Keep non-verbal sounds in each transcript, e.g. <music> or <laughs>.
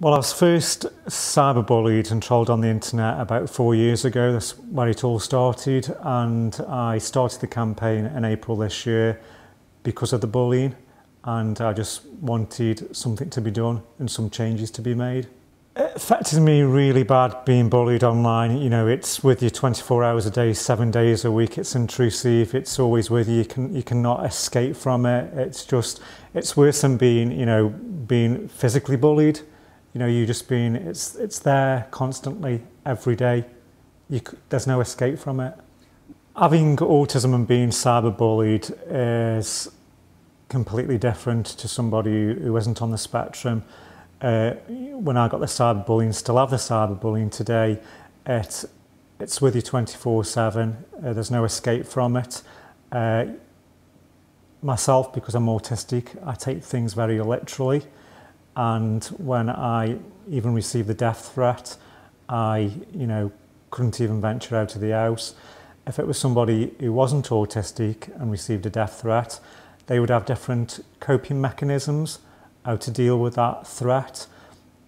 Well, I was first cyberbullied and trolled on the internet about four years ago. That's where it all started. And I started the campaign in April this year because of the bullying. And I just wanted something to be done and some changes to be made. It affected me really bad being bullied online. You know, it's with you 24 hours a day, seven days a week. It's intrusive. It's always with you. You, can, you cannot escape from it. It's just, it's worse than being, you know, being physically bullied you know, you just being, it's, it's there constantly, every day. You, there's no escape from it. Having autism and being cyberbullied is completely different to somebody who isn't on the spectrum. Uh, when I got the cyberbullying, still have the cyberbullying today, it, it's with you 24-7. Uh, there's no escape from it. Uh, myself, because I'm autistic, I take things very literally. And when I even received the death threat, I, you know, couldn't even venture out of the house. If it was somebody who wasn't autistic and received a death threat, they would have different coping mechanisms how to deal with that threat.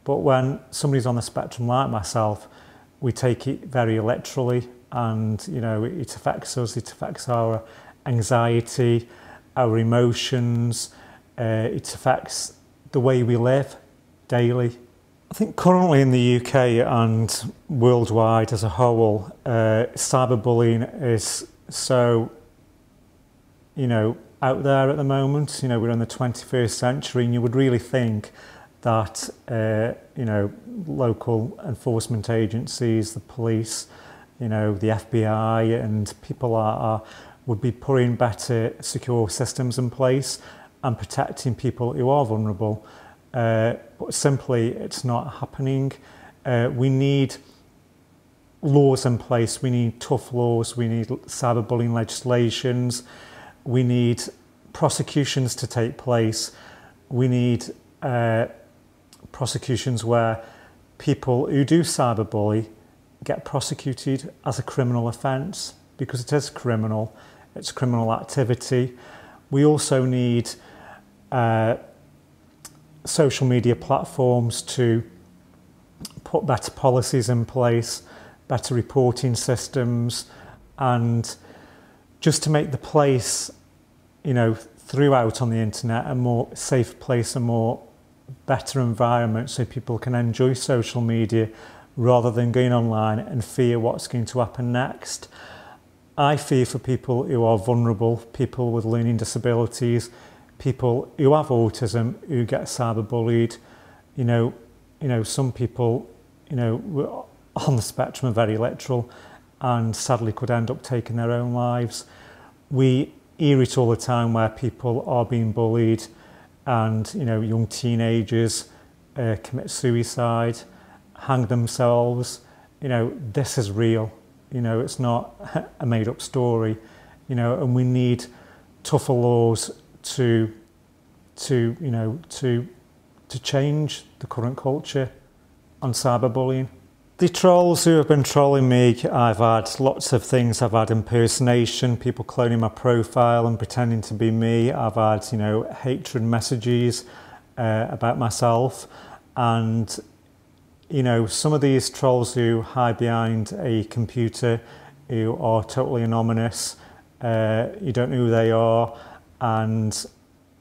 But when somebody's on the spectrum like myself, we take it very literally and, you know, it affects us, it affects our anxiety, our emotions, uh, it affects the way we live daily. I think currently in the UK and worldwide as a whole, uh, cyberbullying is so, you know, out there at the moment. You know, we're in the 21st century and you would really think that, uh, you know, local enforcement agencies, the police, you know, the FBI and people are, are would be putting better secure systems in place and protecting people who are vulnerable. Uh, but simply, it's not happening. Uh, we need laws in place. We need tough laws. We need cyberbullying legislations. We need prosecutions to take place. We need uh, prosecutions where people who do cyberbully get prosecuted as a criminal offence because it is criminal. It's criminal activity. We also need uh, social media platforms to put better policies in place, better reporting systems, and just to make the place, you know, throughout on the internet a more safe place, a more better environment so people can enjoy social media rather than going online and fear what's going to happen next. I fear for people who are vulnerable, people with learning disabilities, people who have autism who get cyberbullied. You know, you know, some people, you know, on the spectrum are very literal and sadly could end up taking their own lives. We hear it all the time where people are being bullied and, you know, young teenagers uh, commit suicide, hang themselves. You know, this is real. You know, it's not <laughs> a made up story, you know, and we need tougher laws to to you know to to change the current culture on cyberbullying. The trolls who have been trolling me, I've had lots of things. I've had impersonation, people cloning my profile and pretending to be me. I've had, you know, hatred messages uh, about myself. And, you know, some of these trolls who hide behind a computer, who are totally anonymous, uh, you don't know who they are, and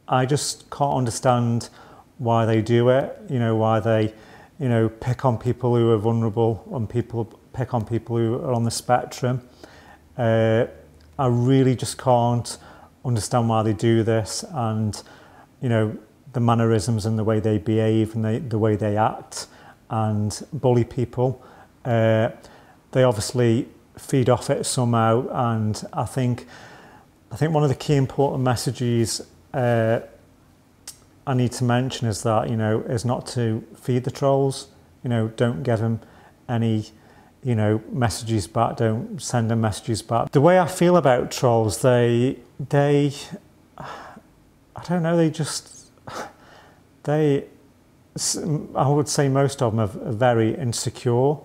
I just can't understand why they do it, you know, why they, you know, pick on people who are vulnerable and people pick on people who are on the spectrum. Uh, I really just can't understand why they do this and, you know, the mannerisms and the way they behave and they, the way they act and bully people. Uh, they obviously feed off it somehow and I think I think one of the key important messages uh, I need to mention is that, you know, is not to feed the trolls, you know, don't give them any, you know, messages back, don't send them messages back. The way I feel about trolls, they, they, I don't know, they just, they, I would say most of them are very insecure,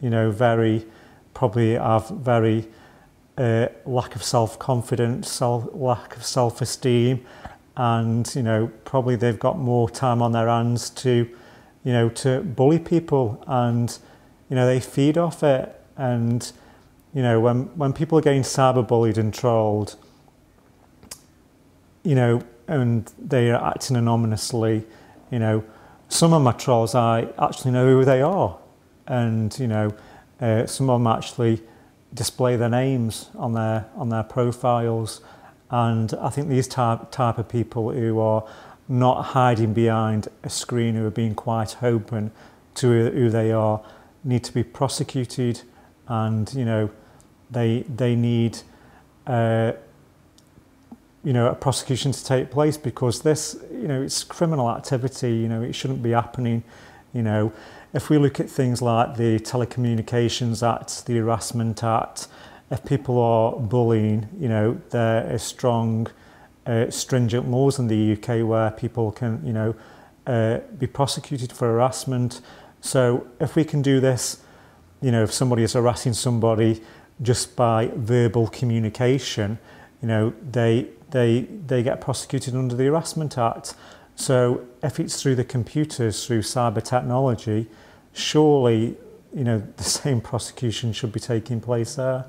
you know, very, probably have very uh, lack of self-confidence, self, lack of self-esteem, and you know probably they've got more time on their hands to you know, to bully people and, you know, they feed off it. And, you know, when, when people are getting cyberbullied and trolled, you know, and they are acting anonymously, you know, some of my trolls, I actually know who they are. And, you know, uh, some of them actually display their names on their on their profiles. And I think these type, type of people who are not hiding behind a screen who are being quite open to who they are need to be prosecuted. And you know they they need uh, you know a prosecution to take place because this you know it's criminal activity. You know it shouldn't be happening you know. If we look at things like the Telecommunications Act, the Harassment Act, if people are bullying, you know, there are strong, uh, stringent laws in the UK where people can, you know, uh, be prosecuted for harassment. So if we can do this, you know, if somebody is harassing somebody just by verbal communication, you know, they, they, they get prosecuted under the Harassment Act. So if it's through the computers, through cyber technology, surely, you know, <laughs> the same prosecution should be taking place there.